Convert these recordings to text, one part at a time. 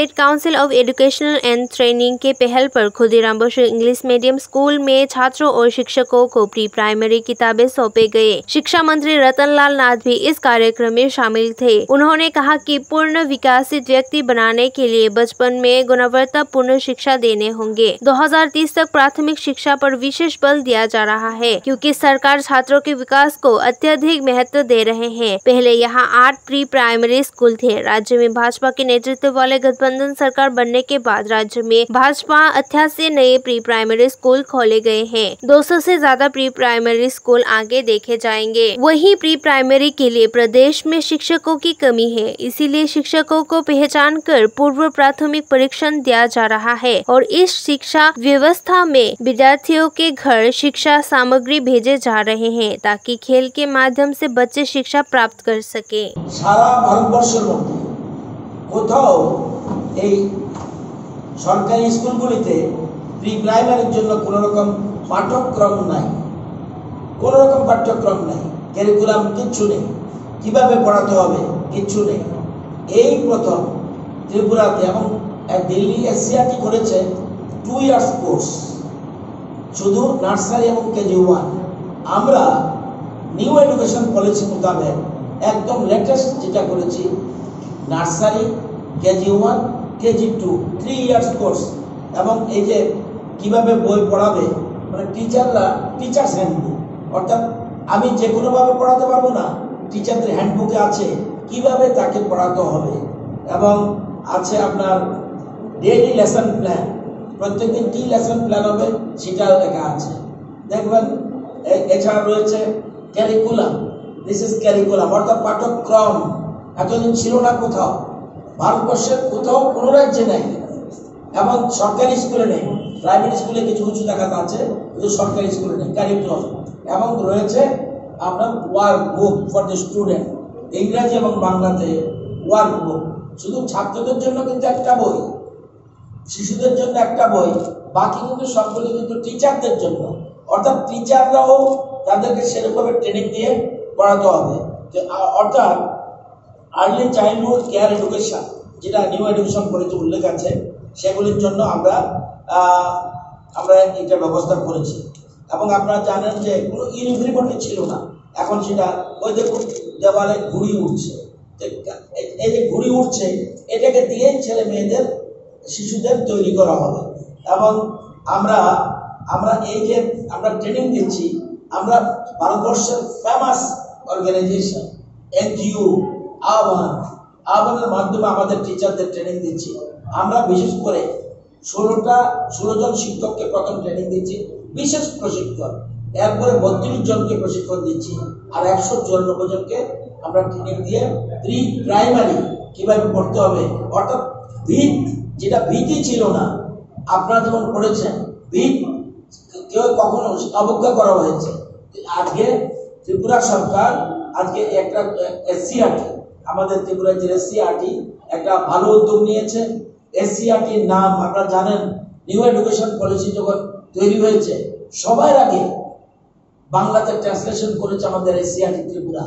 State council of educational and training के पहल पर Khudiram Basu English medium school में छात्रों और शिक्षकों को प्री प्राइमरी किताबें सौंपे गए। शिक्षा मंत्री रतन लाल नाथ भी इस कार्यक्रम में शामिल थे। उन्होंने कहा कि पूर्ण विकासित व्यक्ति बनाने के लिए बचपन में गुणवत्ता पूर्ण शिक्षा देने होंगे। 2030 तक प्राथमिक शिक्षा पर विशेष बल दिया जा रहा है, क्योंकि सरकार छात्रों के विकास को अत्यधिक महत्व दे रहे हैं। पहले यहाँ आठ प्री प्राइमरी स्कूल थे। राज्य में भाजपा के नेतृत्व वाले गठबंधन सरकार बनने के बाद राज्य में भाजपा अठासी नए प्री प्राइमरी स्कूल खोले गए हैं 200 से ज्यादा प्री प्राइमरी स्कूल आगे देखे जाएंगे वहीं प्री प्राइमरी के लिए प्रदेश में शिक्षकों की कमी है इसीलिए शिक्षकों को पहचान कर पूर्व प्राथमिक परीक्षण दिया जा रहा है और इस शिक्षा व्यवस्था में विद्यार्थियों के घर शिक्षा सामग्री भेजे जा रहे हैं ताकि खेल के माध्यम से बच्चे शिक्षा प्राप्त कर सके সারা ভারতবর্ষের মধ্যে কোথাও এই সরকারি স্কুলগুলিতে প্রি প্রাইমারির জন্য কোনো রকম পাঠ্যক্রম নাই। কোনো রকম পাঠ্যক্রম নাই। ক্যারিকুলাম কিচ্ছু নেই। কীভাবে পড়াতে হবে? কিচ্ছু নেই। এই প্রথম ত্রিপুরাতে এবং দিল্লি এসিআরটি করেছে টু ইয়ার্স কোর্স শুধু নার্সারি এবং কেজি ওয়ান আমরা নিউ এডুকেশন পলিসি মোতাবেক একদম লেটেস্ট যেটা করেছি nursery KG one KG two three years course এবং এই যে কীভাবে বই পড়াবে মানে টিচাররা টিচার্স হ্যান্ডবুক অর্থাৎ আমি যে কোনোভাবে পড়াতে পারব না টিচারদের হ্যান্ডবুকে আছে, কীভাবে তাকে পড়াতে হবে? এবং আছে আপনার ডেইলি লেসন প্ল্যান প্রত্যেকদিন কি লেসন প্ল্যান হবে, সেটাও লেখা আছে। দেখবেন এছাড়া রয়েছে ক্যারিকুলাম দিস ইজ ক্যারিকুলাম অর্থাৎ পাঠ্যক্রম। এতদিন ছিল না কোথাও। ভারতবর্ষের কোথাও কোনো রাজ্যে নেই। এবং সরকারি স্কুলে নেই। প্রাইভেট স্কুলে কিছু কিছু দেখাতে আছে কিন্তু সরকারি স্কুলে নেই। কারিকুলাম এবং রয়েছে আপনার work book for the student ইংরাজি এবং বাংলাতে ওয়ার্ক বুক শুধু ছাত্রদের জন্য কিন্তু একটা বই, শিশুদের জন্য একটা বই, বাকি কিন্তু সবগুলো কিন্তু টিচারদের জন্য। অর্থাৎ টিচাররাও তাদেরকে সেরকমভাবে ট্রেনিং দিয়ে পড়াতে হবে। অর্থাৎ আর্লি চাইল্ডহুড কেয়ার এডুকেশন যেটা নিউ এডুকেশন পলিসি উল্লেখ আছে, সেগুলির জন্য আমরা আমরা এটা ব্যবস্থা করেছি। এবং আপনারা জানেন যে কোনো ইউনিফর্মিটি ছিল না। এখন সেটা, ওই দেখুন, দেওয়ালে ঘুড়ি উঠছে। এই যে ঘুড়ি উঠছে, এটাকে দিয়ে ছেলে মেয়েদের, শিশুদের তৈরি করা হবে। এবং আমরা আমরা এই যে, আমরা ট্রেনিং দিচ্ছি, আমরা ভারতবর্ষের ফেমাস অর্গানাইজেশন এনজিও আহ্বান, আহ্বানের মাধ্যমে আমাদের টিচারদের ট্রেনিং দিচ্ছি। আমরা বিশেষ করে ষোলোটা, ষোলো জন শিক্ষককে প্রথম ট্রেনিং দিচ্ছি, বিশেষ প্রশিক্ষণ। এরপরে বত্রিশ জনকে প্রশিক্ষণ দিচ্ছি, আর একশো চুরানব্বই জনকে আমরা ট্রেনিং দিয়ে প্রি প্রাইমারি কীভাবে পড়তে হবে, অর্থাৎ ভিত, যেটা ভীতি ছিল না, আপনারা যেমন পড়েছেন, ভিত কেউ কখনো অবজ্ঞা করা হয়েছে। আজকে ত্রিপুরা সরকার, আজকে একটা এসসিআরটি আমাদের ত্রিপুরা যে এসসিআরটি একটা ভালো উদ্যোগ নিয়েছে। এসসিআরটির নাম আপনারা জানেন নিউ এডুকেশন পলিসি যখন তৈরি হয়েছে, সবার আগে বাংলাতে ট্রান্সলেশন করেছে আমাদের এসসিআরটি ত্রিপুরা।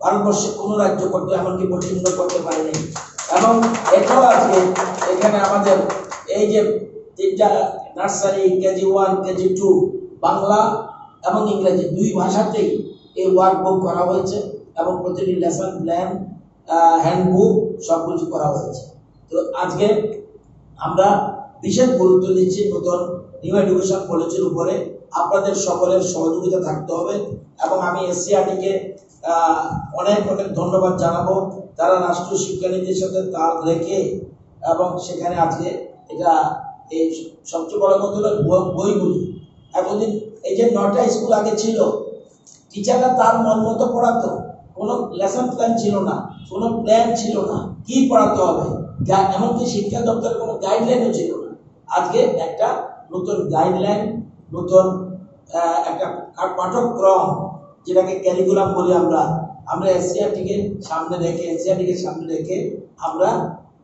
ভারতবর্ষে কোনো রাজ্য করতে, এমনকি পশ্চিমবঙ্গ করতে পারেনি। এবং এটাও আজকে এখানে আমাদের এই যে তিনটা nursery, KG one, KG two, Bangla এবং ইংরেজি, দুই ভাষাতেই এই ওয়ার্ক বুক করা হয়েছে এবং প্রতিটি লেসন প্ল্যান হ্যান্ডবুক সব কিছু করা হয়েছে। তো আজকে আমরা বিশেষ গুরুত্ব দিচ্ছি নতুন নিউ এডুকেশন কলেজের উপরে। আপনাদের সকলের সহযোগিতা থাকতে হবে এবং আমি এসসিআরটিকে অনেক অনেক ধন্যবাদ জানাব। তারা রাষ্ট্রীয় শিক্ষানীতির সাথে তাল রেখে এবং সেখানে আজকে এটা এই সবচেয়ে বড় কথা হলো বইগুলি। এতদিন এই যে নটা স্কুল আগে ছিল, টিচাররা তার মন মতো পড়াতো। কোনো লেসন প্ল্যান ছিল না, কোনো প্ল্যান ছিল না। কি পড়াতে হবে? এমনকি শিক্ষা দপ্তরের কোনো গাইডলাইনও ছিল না। আজকে একটা নতুন গাইডলাইন নতুন একটা পাঠ্যক্রম যেটাকে ক্যারিকুলাম বলি আমরা আমরা এসসিআরটিকে সামনে রেখে এসসিআরটিকে সামনে রেখে আমরা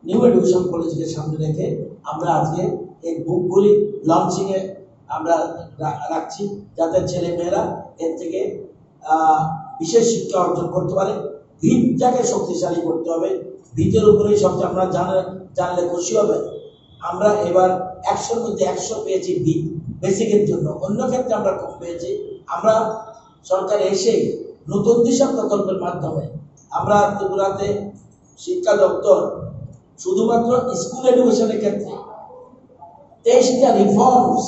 নিউ এডুকেশন কলেজকে সামনে রেখে আমরা আজকে এই বুকগুলি লঞ্চিংয়ে আমরা রাখছি, যাতে ছেলে মেয়েরা এর থেকে বিশেষ শিক্ষা অর্জন করতে পারে। ভিতটাকে শক্তিশালী করতে হবে। ভিতের উপরেই সবচেয়ে আমরা জানে জানলে খুশি হবে। আমরা এবার একশোর মধ্যে একশো পেয়েছি বি বেসিকের জন্য। অন্য ক্ষেত্রে আমরা কম পেয়েছি। আমরা সরকার এসে নতুন দিশা প্রকল্পের মাধ্যমে আমরা ত্রিপুরাতে শিক্ষা দপ্তর, শুধুমাত্র স্কুল এডুকেশনের ক্ষেত্রে তেইশটা রিফর্মস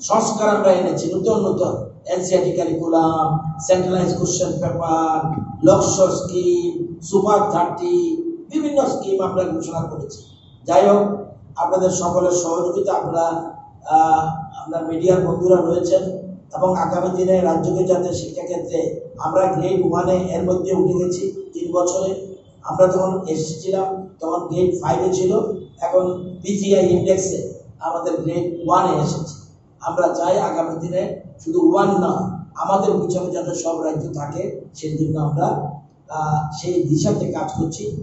সংস্কার আমরা এনেছি, নতুন নতুন। NCERT curriculum centralise question paper লক্ষ্য স্কিম সুপার থার্টি বিভিন্ন স্কিম আমরা ঘোষণা করেছি। যাই হোক আপনাদের সকলের সহযোগিতা আহ, আপনার মিডিয়ার বন্ধুরা রয়েছেন এবং আগামী দিনে রাজ্যকে যাতে শিক্ষাক্ষেত্রে আমরা গ্রেড ওয়ানে এর মধ্যে উঠে গেছি তিন বছরে আমরা যখন এসেছিলাম তখন গ্রেড ফাইভে ছিল এখন পিজিআই ইন্ডেক্সে আমাদের গ্রেড ওয়ানে এসেছে। আমরা চাই আগামী দিনে শুধু ওয়ান না, আমাদের পিছনে যাতে সব রাজ্য থাকে সেই জন্য আমরা সেই হিসাবে কাজ করছি।